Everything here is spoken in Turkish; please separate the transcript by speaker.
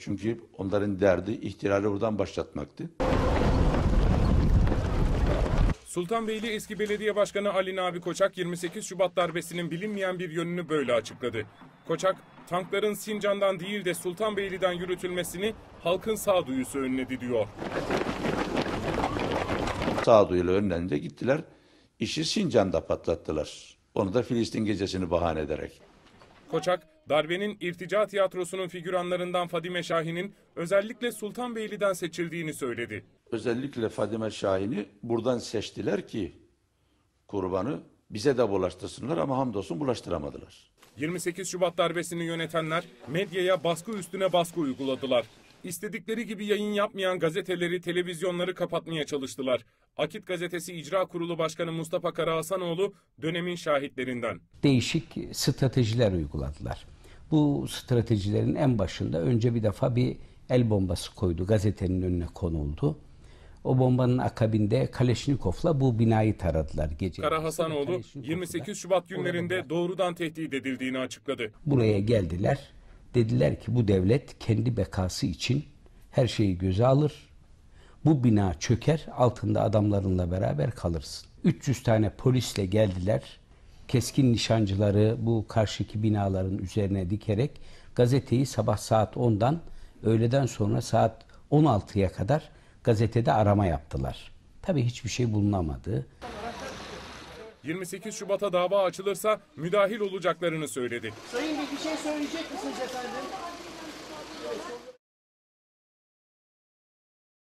Speaker 1: Çünkü onların derdi ihtilali buradan başlatmaktı.
Speaker 2: Sultanbeyli eski belediye başkanı Ali Nabi Koçak 28 Şubat darbesinin bilinmeyen bir yönünü böyle açıkladı. Koçak, tankların Sincan'dan değil de Sultanbeyli'den yürütülmesini halkın sağduyusu önledi diyor.
Speaker 1: Sağduyuyla önlerinde gittiler. İşi Sincan'da patlattılar. Onu da Filistin gecesini bahane ederek.
Speaker 2: Koçak, darbenin irtica tiyatrosunun figüranlarından Fadime Şahin'in özellikle Sultanbeyli'den seçildiğini söyledi.
Speaker 1: Özellikle Fadime Şahin'i buradan seçtiler ki kurbanı bize de bulaştırsınlar ama hamdolsun bulaştıramadılar.
Speaker 2: 28 Şubat darbesini yönetenler medyaya baskı üstüne baskı uyguladılar. İstedikleri gibi yayın yapmayan gazeteleri, televizyonları kapatmaya çalıştılar. Akit Gazetesi İcra Kurulu Başkanı Mustafa Karahasanoğlu dönemin şahitlerinden.
Speaker 3: değişik stratejiler uyguladılar. Bu stratejilerin en başında önce bir defa bir el bombası koydu. Gazetenin önüne konuldu. O bombanın akabinde Kaleşnikov'la bu binayı taradılar gece.
Speaker 2: Kara Hasanoğlu
Speaker 3: Kaleşnikov'u da
Speaker 2: 28 Şubat günlerinde doğrudan tehdit edildiğini açıkladı.
Speaker 3: buraya geldiler. Dediler ki bu devlet kendi bekası için her şeyi göze alır. Bu bina çöker, altında adamlarınla beraber kalırsın. 300 tane polisle geldiler. Keskin nişancıları bu karşıki binaların üzerine dikerek gazeteyi sabah saat 10'dan öğleden sonra saat 16'ya kadar gazetede arama yaptılar. Tabii hiçbir şey bulunamadı.
Speaker 2: 28 Şubat'a dava açılırsa müdahil olacaklarını söyledi.
Speaker 4: Sayın bir şey söyleyecek misiniz efendim?